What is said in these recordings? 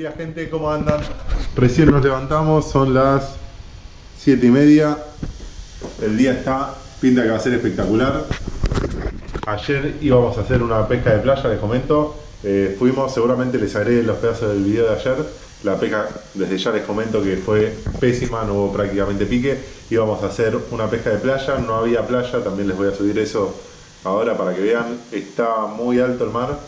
Día gente, ¿cómo andan? Recién nos levantamos, son las 7 y media. El día está, pinta que va a ser espectacular. Ayer íbamos a hacer una pesca de playa, les comento. Eh, fuimos, seguramente les agregué los pedazos del video de ayer. La pesca, desde ya les comento que fue pésima, no hubo prácticamente pique. Íbamos a hacer una pesca de playa, no había playa, también les voy a subir eso ahora para que vean. Está muy alto el mar,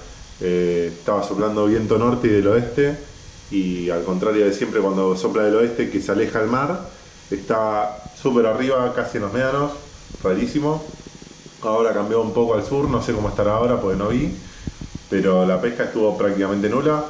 eh, estaba soplando viento norte y del oeste. Y al contrario de siempre cuando sopla del oeste que se aleja el mar, está súper arriba, casi en los médanos, rarísimo. Ahora cambió un poco al sur, no sé cómo estará ahora porque no vi, pero la pesca estuvo prácticamente nula.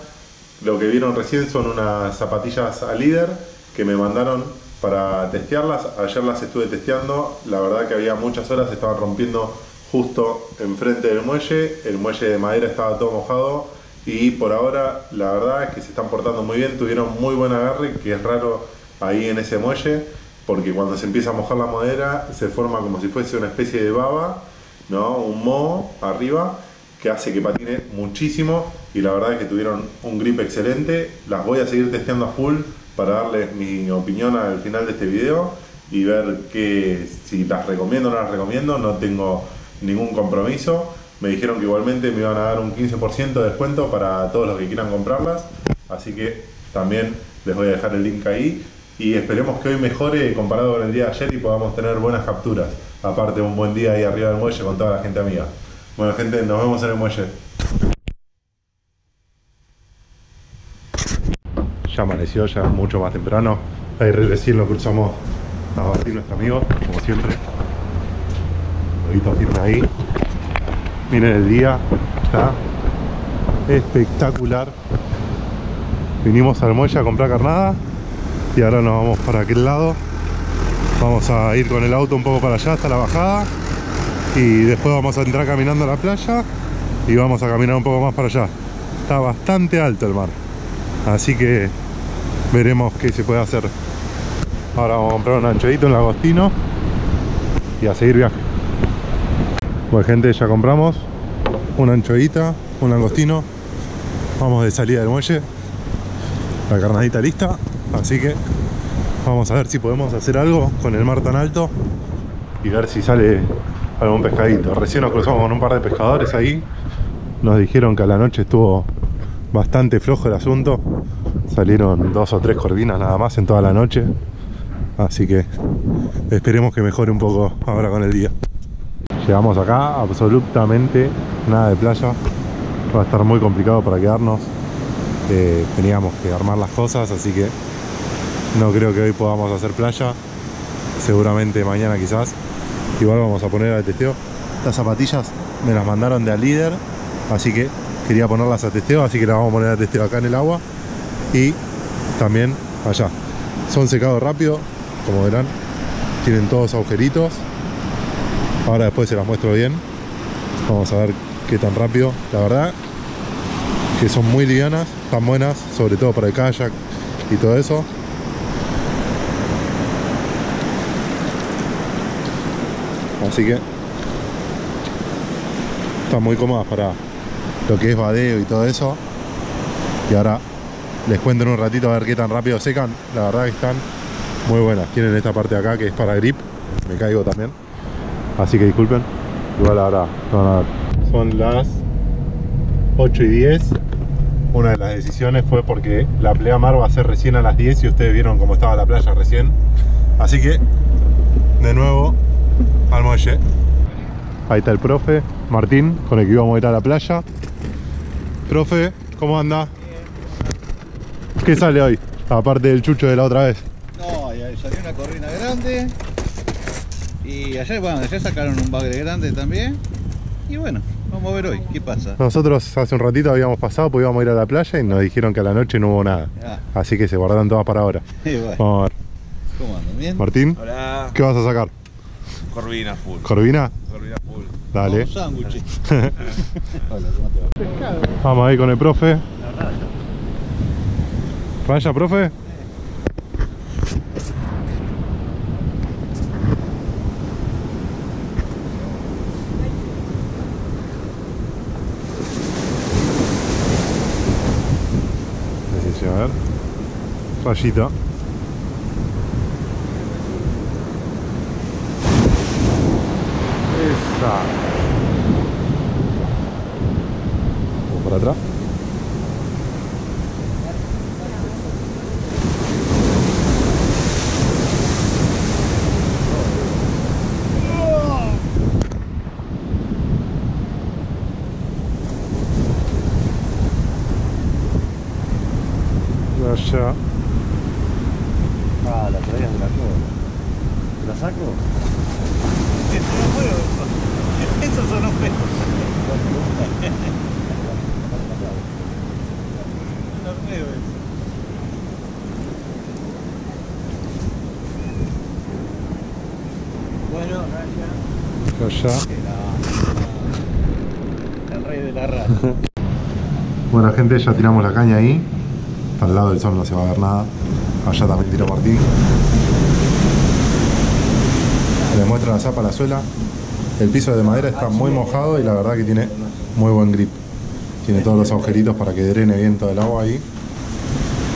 Lo que vieron recién son unas zapatillas a líder que me mandaron para testearlas. Ayer las estuve testeando, la verdad que había muchas horas, estaban rompiendo justo enfrente del muelle, el muelle de madera estaba todo mojado y por ahora la verdad es que se están portando muy bien, tuvieron muy buen agarre, que es raro ahí en ese muelle porque cuando se empieza a mojar la madera se forma como si fuese una especie de baba, ¿no? un moho arriba que hace que patine muchísimo y la verdad es que tuvieron un grip excelente. Las voy a seguir testeando a full para darles mi opinión al final de este video y ver que si las recomiendo o no las recomiendo, no tengo ningún compromiso. Me dijeron que igualmente me iban a dar un 15% de descuento para todos los que quieran comprarlas, así que también les voy a dejar el link ahí y esperemos que hoy mejore comparado con el día de ayer y podamos tener buenas capturas. Aparte un buen día ahí arriba del muelle con toda la gente amiga. Bueno gente, nos vemos en el muelle. Ya amaneció, ya mucho más temprano. Ahí recién lo cruzamos a Martín, nuestro amigo, como siempre. Firme ahí. Miren el día, está espectacular. Vinimos al muelle a comprar carnada y ahora nos vamos para aquel lado. Vamos a ir con el auto un poco para allá hasta la bajada y después vamos a entrar caminando a la playa y vamos a caminar un poco más para allá. Está bastante alto el mar así que veremos qué se puede hacer. Ahora vamos a comprar un anchoito en el agostino y a seguir viaje pues gente ya compramos. Una anchoita un langostino. Vamos de salida del muelle. La carnadita lista. Así que vamos a ver si podemos hacer algo con el mar tan alto y ver si sale algún pescadito. Recién nos cruzamos con un par de pescadores ahí. Nos dijeron que a la noche estuvo bastante flojo el asunto. Salieron dos o tres corvinas nada más en toda la noche. Así que esperemos que mejore un poco ahora con el día llegamos acá absolutamente nada de playa va a estar muy complicado para quedarnos eh, teníamos que armar las cosas así que no creo que hoy podamos hacer playa. Seguramente mañana quizás. Igual vamos a poner al testeo. Las zapatillas me las mandaron de al líder. Así que quería ponerlas a testeo. Así que las vamos a poner a testeo acá en el agua. Y también allá. Son secados rápido. Como verán. Tienen todos agujeritos. Ahora después se las muestro bien. Vamos a ver qué tan rápido. La verdad que son muy livianas. Están buenas. Sobre todo para el kayak y todo eso. así que están muy cómodas para lo que es vadeo y todo eso y ahora les cuento en un ratito a ver qué tan rápido secan la verdad que están muy buenas tienen esta parte de acá que es para grip me caigo también así que disculpen igual ahora son las 8 y 10 una de las decisiones fue porque la pleamar va a ser recién a las 10 y ustedes vieron cómo estaba la playa recién así que de nuevo al muelle. Ahí está el profe, Martín, con el que íbamos a ir a la playa. Profe, ¿cómo anda? Bien. ¿Qué sale hoy? Aparte del chucho de la otra vez. No, salió una corrina grande. Y ayer, bueno, ayer sacaron un bagre grande también. Y bueno, vamos a ver hoy qué pasa. Nosotros hace un ratito habíamos pasado, pues íbamos a ir a la playa y nos dijeron que a la noche no hubo nada. Ah. Así que se guardaron todas para ahora. bueno. Vamos a ver. ¿Cómo andan? ¿Bien? Martín, Hola. ¿qué vas a sacar? Corvina full. ¿Corvina? Corvina full. Dale. Un sándwich. Vamos ahí con el profe. Vaya, profe. a ver. Rayito. Esa. Vamos para atrás. Allá. Ah, la traías de la cola. ¿Te la saco? Esos son los feos. Los. Bueno, Raya. El rey de la raza. Bueno gente, ya tiramos la caña ahí. Al lado del sol no se va a ver nada. Allá también tiró Martín. Les muestro la zapa, la suela. El piso de madera está muy mojado y la verdad que tiene muy buen grip. Tiene todos los agujeritos para que drene bien todo el agua ahí.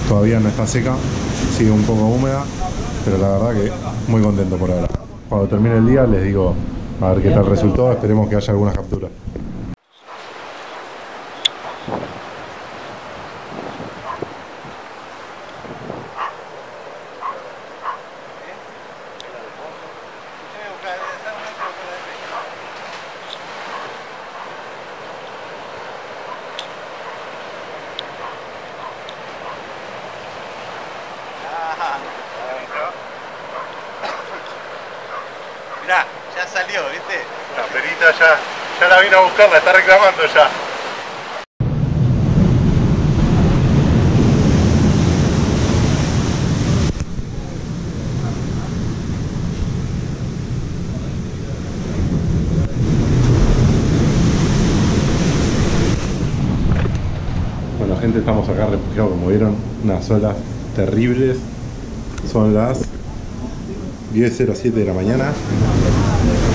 Todavía no está seca, sigue un poco húmeda, pero la verdad que muy contento por ahora. Cuando termine el día les digo a ver qué tal resultó, esperemos que haya algunas capturas. Mirá, ya salió, ¿viste? La perita ya, ya la vino a buscar, la está reclamando ya. Bueno gente, estamos acá refugiados como vieron, unas olas terribles. Son las 10.07 de la mañana.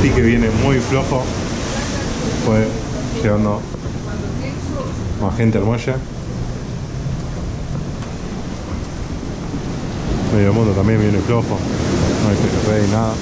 Sí que viene muy flojo. Fue llegando más gente al muelle. Medio mundo también viene flojo. No hay pejerrey, nada.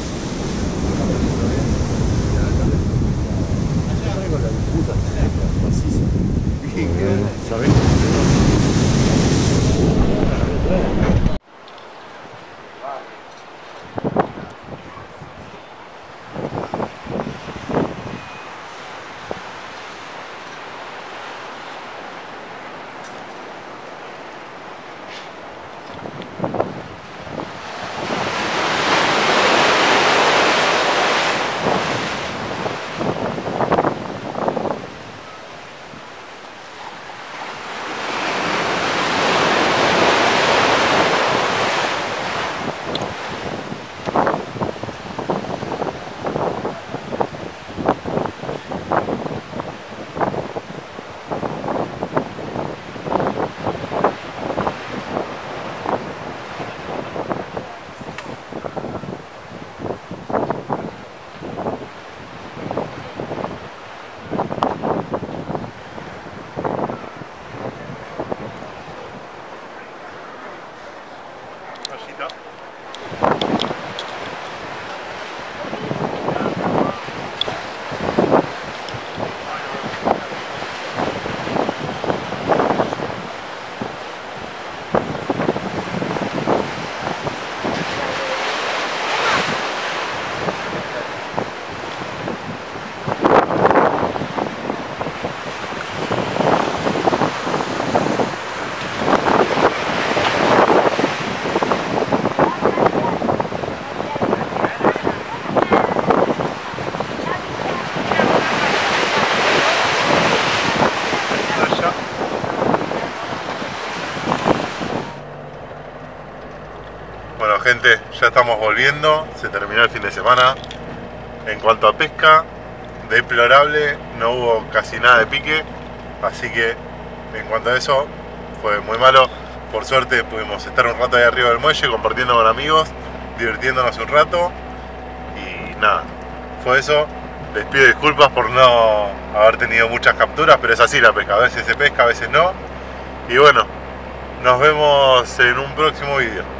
¿Sabés? Bueno gente, ya estamos volviendo, se terminó el fin de semana. En cuanto a pesca, deplorable, no hubo casi nada de pique, así que en cuanto a eso fue muy malo. Por suerte pudimos estar un rato ahí arriba del muelle compartiendo con amigos, divirtiéndonos un rato y nada, fue eso. Les pido disculpas por no haber tenido muchas capturas, pero es así la pesca, a veces se pesca, a veces no. Y bueno, Nos vemos en un próximo vídeo.